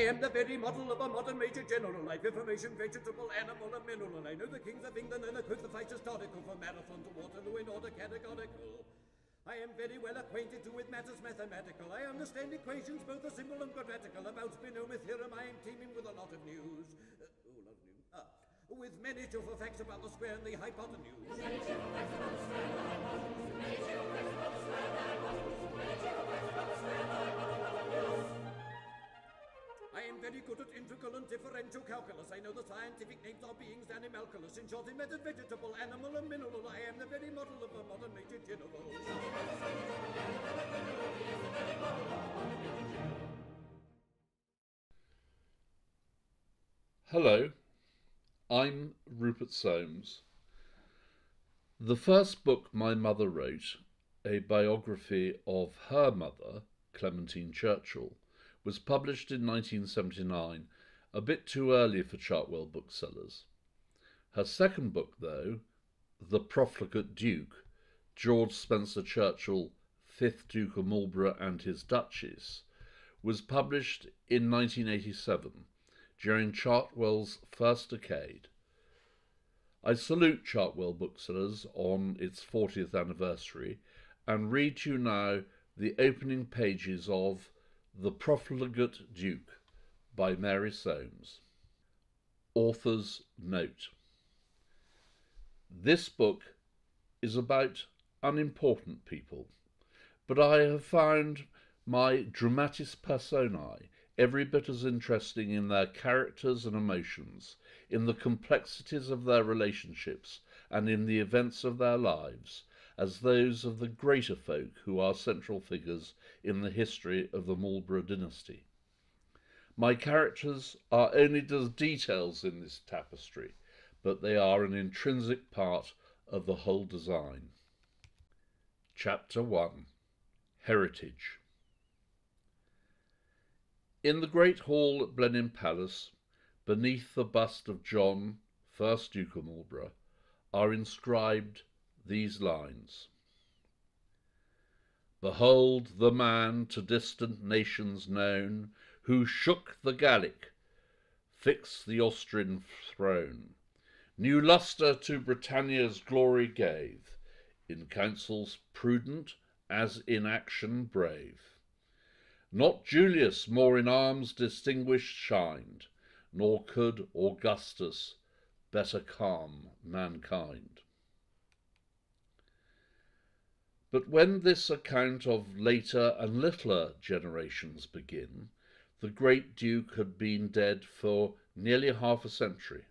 I am the very model of a modern major general. I've information, vegetable, animal, and mineral. And I know the kings of England and I quote the fight historical from Marathon to Waterloo in order categorical. I am very well acquainted too with matters mathematical. I understand equations, both a simple and grammatical. About binomial theorem, I am teeming with a lot of news. Uh, oh, a lot of news. Ah, with many facts about the square and the hypotenuse. Many facts about the square and the hypotenuse. Many facts about the square and the hypotenuse. Many truthful facts about the square and the hypotenuse. Very good at integral and differential calculus. I know the scientific names of beings and animalculous. In short, in method, vegetable, animal, and mineral. I am the very model of a modern major general. Hello, I'm Rupert Soames. The first book my mother wrote, a biography of her mother, Clementine Churchill, was published in 1979, a bit too early for Chartwell booksellers. Her second book, though, The Profligate Duke, George Spencer Churchill, 5th Duke of Marlborough and his Duchess, was published in 1987 during Chartwell's first decade. I salute Chartwell Booksellers on its 40th anniversary and read to you now the opening pages of The Profligate Duke by Mary Soames. Author's Note This book is about unimportant people, but I have found my dramatis personae every bit as interesting in their characters and emotions, in the complexities of their relationships, and in the events of their lives, as those of the greater folk who are central figures in the history of the Marlborough dynasty. My characters are only the details in this tapestry, but they are an intrinsic part of the whole design. Chapter 1 Heritage in the great hall at Blenheim Palace, beneath the bust of John, first Duke of Marlborough, are inscribed these lines. Behold the man to distant nations known, who shook the Gallic, fixed the Austrian throne, new lustre to Britannia's glory gave, in councils prudent as in action brave. Not Julius more in arms distinguished shined, Nor could Augustus better calm mankind. But when this account of later and littler generations begin, the great Duke had been dead for nearly half a century.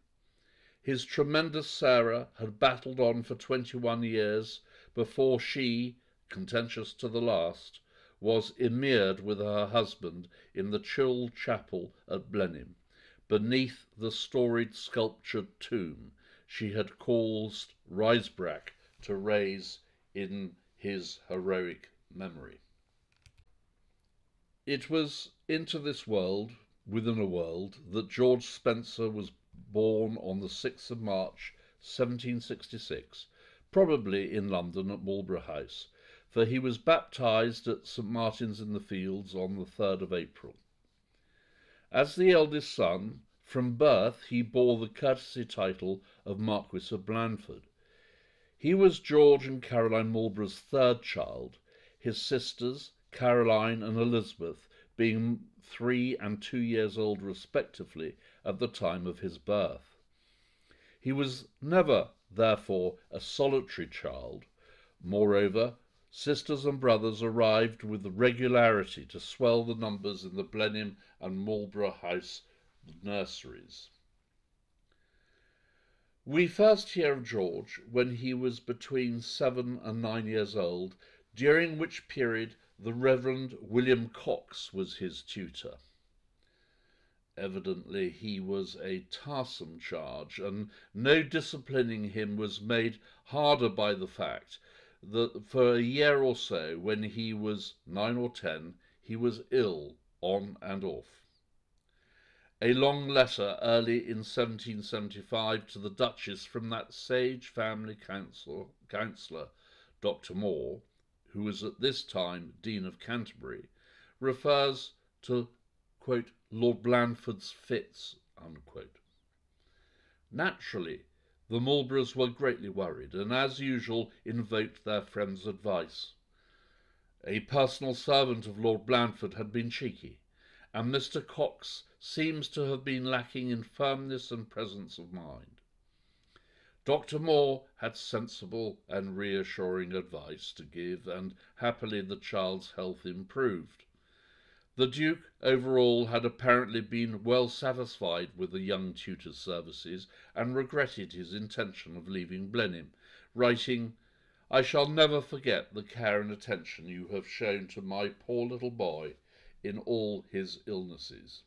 His tremendous Sarah had battled on for twenty-one years before she, contentious to the last, was immured with her husband in the chill chapel at Blenheim, beneath the storied sculptured tomb she had caused Rysbrack to raise in his heroic memory. It was into this world, within a world, that George Spencer was born on the 6th of March 1766, probably in London at Marlborough House, for he was baptized at St. Martin's in the Fields on the 3rd of April. As the eldest son, from birth he bore the courtesy title of Marquis of Blandford. He was George and Caroline Marlborough's third child, his sisters, Caroline and Elizabeth, being three and two years old respectively at the time of his birth. He was never, therefore, a solitary child. Moreover, sisters and brothers arrived with regularity to swell the numbers in the Blenheim and Marlborough House nurseries. We first hear of George when he was between seven and nine years old, during which period the Reverend William Cox was his tutor. Evidently he was a tarsome charge, and no disciplining him was made harder by the fact that for a year or so, when he was nine or ten, he was ill on and off. A long letter early in 1775 to the Duchess from that sage family counsellor, Dr. Moore, who was at this time Dean of Canterbury, refers to quote, Lord Blandford's fits, unquote. Naturally, the Marlboroughs were greatly worried, and as usual invoked their friend's advice. A personal servant of Lord Blandford had been cheeky, and Mr. Cox seems to have been lacking in firmness and presence of mind. Dr. Moore had sensible and reassuring advice to give, and happily the child's health improved. The Duke overall had apparently been well satisfied with the young tutor's services and regretted his intention of leaving Blenheim, writing, I shall never forget the care and attention you have shown to my poor little boy in all his illnesses.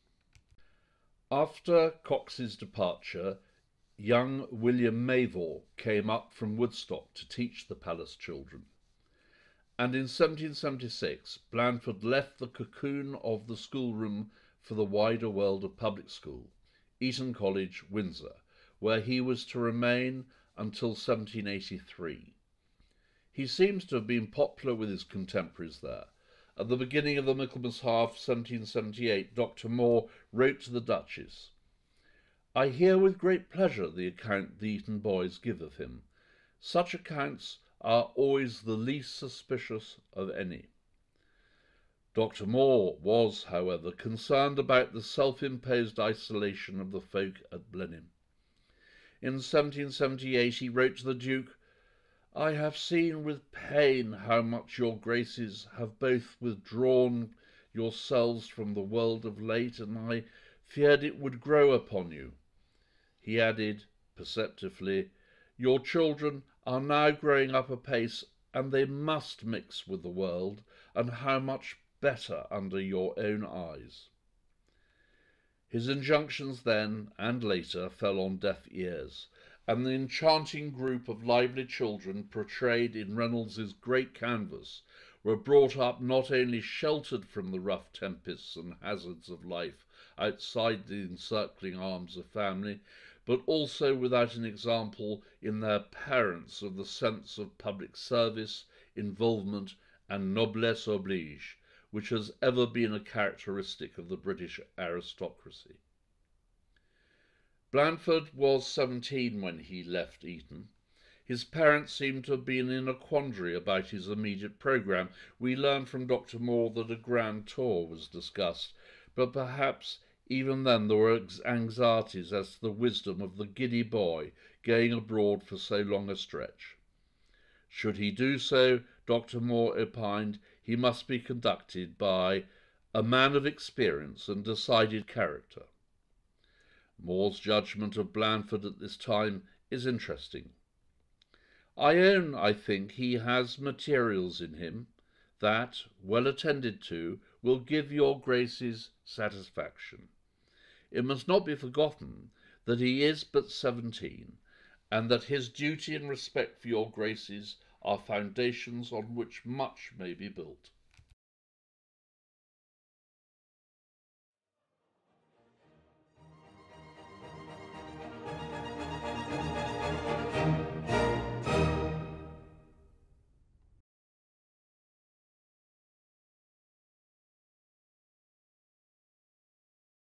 After Cox's departure, young William Mavor came up from Woodstock to teach the palace children and in 1776 Blandford left the cocoon of the schoolroom for the wider world of public school, Eton College, Windsor, where he was to remain until 1783. He seems to have been popular with his contemporaries there. At the beginning of the Michaelmas half, 1778, Dr. Moore wrote to the Duchess, I hear with great pleasure the account the Eton boys give of him. Such accounts are always the least suspicious of any. Dr. Moore was, however, concerned about the self-imposed isolation of the folk at Blenheim. In 1778 he wrote to the Duke, I have seen with pain how much your graces have both withdrawn yourselves from the world of late, and I feared it would grow upon you. He added, perceptively, Your children are now growing up apace, and they must mix with the world, and how much better under your own eyes. His injunctions then and later fell on deaf ears, and the enchanting group of lively children portrayed in Reynolds's great canvas were brought up not only sheltered from the rough tempests and hazards of life outside the encircling arms of family, but also without an example in their parents of the sense of public service, involvement, and noblesse oblige, which has ever been a characteristic of the British aristocracy. Blandford was seventeen when he left Eton. His parents seem to have been in a quandary about his immediate programme. We learn from Dr. Moore that a grand tour was discussed, but perhaps even then there were anxieties as to the wisdom of the giddy boy going abroad for so long a stretch. Should he do so, Dr. Moore opined, he must be conducted by a man of experience and decided character. Moore's judgment of Blandford at this time is interesting. I own, I think, he has materials in him that, well attended to, will give your graces satisfaction. It must not be forgotten that he is but seventeen, and that his duty and respect for your graces are foundations on which much may be built.